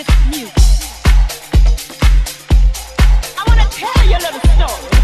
I want to tell you a little story.